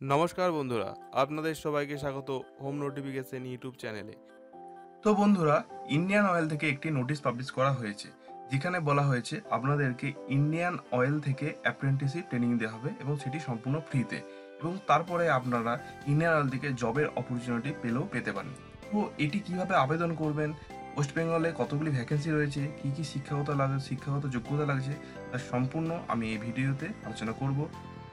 নমস্কার বন্ধুরা, আপনাদের সবাইকে স্বাগত হোম নোটিফিকেশন ইউটিউব চ্যানেলে। তো বন্ধুরা ইন্ডিয়ান অয়েল থেকে একটি নোটিশ পাবলিশ করা হয়েছে, যেখানে বলা হয়েছে আপনাদেরকে ইন্ডিয়ান অয়েল থেকে অ্যাপ্রেন্টিসিপ ট্রেনিং দেওয়া হবে এবং সেটি সম্পূর্ণ ফ্রিতে এবং তারপরে আপনারা ইন্ডিয়ান অয়েল থেকে জবের অপরচুনিটি পেলেও পেতে পারেন। তো এটি কীভাবে আবেদন করবেন? ওয়েস্ট বেঙ্গলে কতগুলি ভ্যাকেন্সি রয়েছে? কি কি শিক্ষাগত লাগে শিক্ষাগত যোগ্যতা লাগছে? তার সম্পূর্ণ আমি এই ভিডিওতে আলোচনা করব।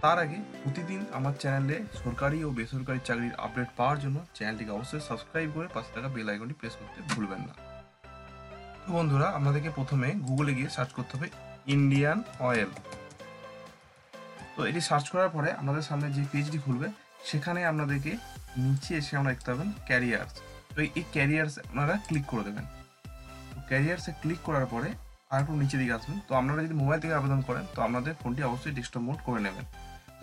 তার আগে প্রতিদিন আমার চ্যানেলে সরকারি ও বেসরকারি চাকরির আপডেট পাওয়ার জন্য চ্যানেলটিকে অবশ্যই সাবস্ক্রাইব করে পাশে থাকা বেল আইকনটি প্রেস করতে ভুলবেন না। তো বন্ধুরা, আপনাদেরকে প্রথমে গুগলে গিয়ে সার্চ করতে হবে ইন্ডিয়ান অয়েল তো এটি সার্চ করার পরে আপনাদের সামনে যে পেজটি খুলবে, সেখানে আপনাদেরকে নিচে এসে আমরা দেখতে পাবেন ক্যারিয়ার্স তো এই ক্যারিয়ার্স আপনারা ক্লিক করে দেবেন। ক্যারিয়ার্সে ক্লিক করার পরে আর একটু নিচে দিকে আসবেন। তো আপনারা যদি মোবাইল থেকে আবেদন করেন, তো আপনাদের ফোনটি অবশ্যই ডেস্কটপ মোড করে নেবেন।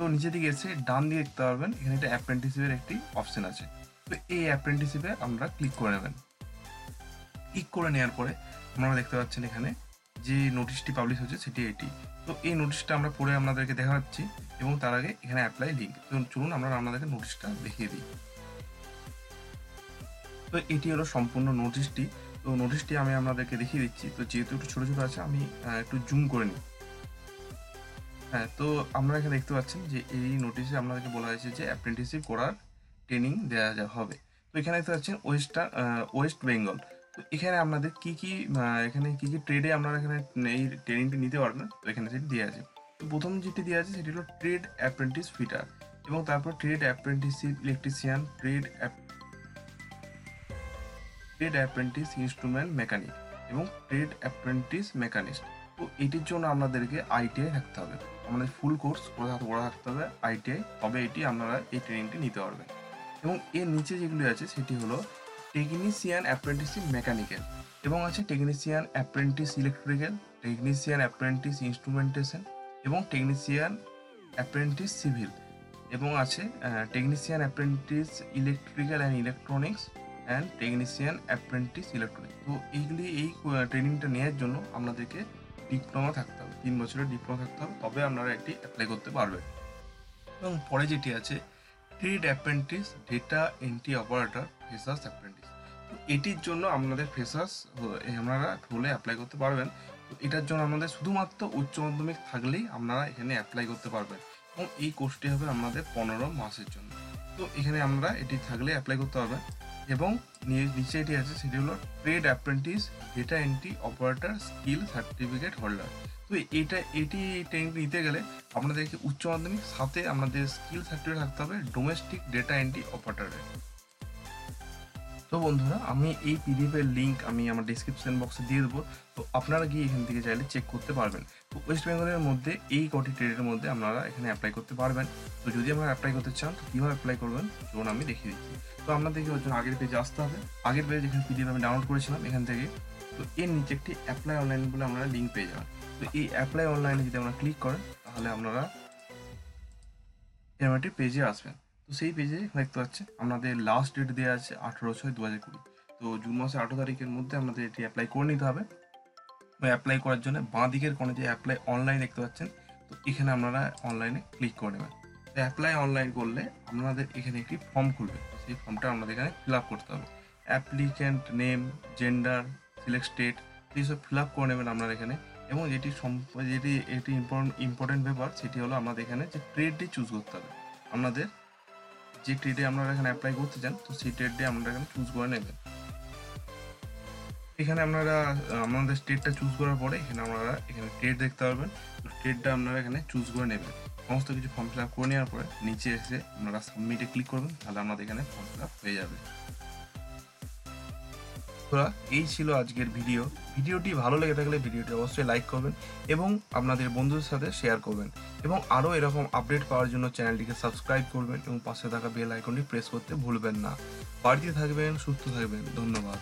তো নিচে দিকে এসে ডান দিকে দেখতে পারবেন, এখানে একটা অ্যাপ্রেন্টিসিপের একটি অপশন আছে। তো এই অ্যাপ্রেন্টিসিপে আমরা ক্লিক করে নেবেন। ক্লিক করে নেওয়ার পরে আপনারা দেখতে পাচ্ছেন এখানে যে নোটিশটি পাবলিশ হয়েছে সেটি এটি। তো এই নোটিশটা আমরা পড়ে আপনাদেরকে দেখাচ্ছি এবং তার আগে এখানে অ্যাপ্লাই লিঙ্ক তো চলুন আমরা আপনাদেরকে নোটিশটা দেখিয়ে দিই। তো এটি হলো সম্পূর্ণ নোটিশটি তো নোটিশটি আমি আপনাদেরকে দেখিয়ে দিচ্ছি। তো যেহেতু একটু ছোটো ছোটো আছে, আমি একটু জুম করে নিই। হ্যাঁ তো আমরা এখানে দেখতে পাচ্ছেন যে এই নোটিশে আপনাদেরকে বলা হয়েছে যে অ্যাপ্রেন্টিসশিপ করার ট্রেনিং দেওয়া হবে। তো এখানে দেখতে পাচ্ছেন ওয়েস্টার্ন ওয়েস্ট বেঙ্গল। তো এখানে আপনাদের কি কি এখানে কি কি ট্রেডে আপনারা এখানে এই ট্রেনিংটি নিতে পারবেন? তো এখানে সেটি দেওয়া আছে। তো প্রথম যেটি দেওয়া আছে সেটি হলো ট্রেড অ্যাপ্রেন্টিস ফিটার এবং তারপর trade apprenticeship electrician trade trade apprentice instrument mechanic এবং ট্রেড অ্যাপ্রেন্টিস মেকানিস্ট তো এটির জন্য আপনাদেরকে আইটিআই থাকতে হবে। আমাদের ফুল কোর্স করে করা থাকতে হবে আইটিআই তবে এটি আপনারা এই ট্রেনিংটি নিতে পারবেন। এবং এর নিচে যেগুলি আছে, সেটি হলো টেকনিশিয়ান অ্যাপ্রেন্টিসিপ মেকানিক্যাল এবং আছে technician apprentice electrical technician apprentice instrumentation এবং টেকনিশিয়ান অ্যাপ্রেন্টিস সিভিল এবং আছে technician apprentice electrical and electronics and technician apprentice electronics তো এইগুলি এই ট্রেনিংটা নেওয়ার জন্য আপনাদেরকে ডিপ্লোমা থাকতে হবে, তিন বছরের ডিপ্লোমা থাকতে হবে, তবে আপনারা এটি অ্যাপ্লাই করতে পারবেন। এবং পরে যেটি আছে trade apprentice data entry operator freshers apprentice তো এটির জন্য আপনাদের ফ্রেশার্স আপনারা হলে অ্যাপ্লাই করতে পারবেন। তো এটার জন্য আপনাদের শুধুমাত্র উচ্চ মাধ্যমিক থাকলেই আপনারা এখানে অ্যাপ্লাই করতে পারবেন। এবং এই কোর্সটি হবে আপনাদের পনেরো মাসের জন্য। তো এখানে আমরা এটি থাকলে অ্যাপ্লাই করতে পারবেন। এবং নিচে এটি আছে, সেটি হলো trade apprentice data entry operator skill certificate holder তো এটা, এটি ট্রেনিং নিতে গেলে আপনাদেরকে উচ্চ মাধ্যমিক সাথে আমাদের স্কিল সার্টিফিকেট থাকতে হবে ডোমেস্টিক ডেটা এন্ট্রি অপারেটরের তো বন্ধুরা, আমি এই পিডিএফ এর লিঙ্ক আমি আমার ডিসক্রিপশন বক্সে দিয়ে দেবো। তো আপনারা গিয়ে এখান থেকে চাইলে চেক করতে পারবেন। তো ওয়েস্ট বেঙ্গলের মধ্যে এই কটি ট্রেডের মধ্যে আপনারা এখানে অ্যাপ্লাই করতে পারবেন। তো যদি আপনারা অ্যাপ্লাই করতে চান, তো কীভাবে অ্যাপ্লাই করবেন চলুন আমি দেখিয়ে দিচ্ছি। তো আপনাদেরকে ওর জন্য আগের পেজে আসতে হবে। আগের পেজ যেখানে পিডিএফ আমি ডাউনলোড করেছিলাম, এখান থেকে। তো এর নিচে একটি অ্যাপ্লাই অনলাইন বলে আপনারা লিঙ্ক পেয়ে যাবেন। তো এই অ্যাপ্লাই অনলাইনে যদি আপনারা ক্লিক করেন, তাহলে আপনারা এরকম একটি পেজে আসবেন। তো সেই পেজে দেখতে পাচ্ছেন আপনাদের লাস্ট ডেট দেওয়া আছে আঠেরো ছয় দু হাজার কুড়ি। তো জুন মাসের আঠেরো তারিখের মধ্যে আপনাদের এটি অ্যাপ্লাই করে নিতে হবে। অ্যাপ্লাই করার জন্য বাঁ দিকের কোণে যে অ্যাপ্লাই অনলাইন দেখতে পাচ্ছেন, তো এখানে আপনারা অনলাইনে ক্লিক করে নেবেন। তো অ্যাপ্লাই অনলাইন করলে আপনাদের এখানে একটি ফর্ম খুলবে। সেই ফর্মটা আপনাদের এখানে ফিল আপ করতে হবে। Applicant name gender select state এইসব ফিল আপ করে নেবেন আপনারা এখানে। এবং যেটি যেটি এটি ইম্পর্টেন্ট ইম্পর্টেন্ট ব্যাপার সেটি হলো আমাদের এখানে যে ট্রেডটি চুজ করতে হবে। আপনাদের যে ট্রেডে আপনারা এখানে অ্যাপ্লাই করতে চান, তো সেই ট্রেডে আপনারা এখানে চুজ করে নেবেন। এখানে আপনারা আমাদের স্টেটটা চুজ করার পরে এখানে আপনারা এখানে ট্রেড দেখতে পারবেন। ট্রেডটা আপনারা এখানে চুজ করে নেবেন। সমস্ত কিছু ফর্ম ফিল আপ করে নেওয়ার পরে নিচে এসে আপনারা সাবমিটে ক্লিক করবেন, তাহলে আমাদের এখানে ফর্ম ফিল আপ হয়ে যাবে। বন্ধুরা, এই ছিল আজকের ভিডিও। ভিডিওটি ভালো লেগে থাকলে ভিডিওটি অবশ্যই লাইক করবেন এবং আপনাদের বন্ধুদের সাথে শেয়ার করবেন এবং আরও এরকম আপডেট পাওয়ার জন্য চ্যানেলটিকে সাবস্ক্রাইব করবেন এবং পাশে থাকা বেল আইকনটি প্রেস করতে ভুলবেন না। বাড়িতে থাকবেন সুস্থ থাকবেন। ধন্যবাদ।